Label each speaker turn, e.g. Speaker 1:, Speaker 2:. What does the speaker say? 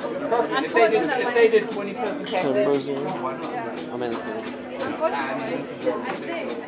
Speaker 1: If they did, if they did 20 person
Speaker 2: taxes,
Speaker 1: why not?
Speaker 2: I mean, it's good.
Speaker 1: Unfortunately, I think.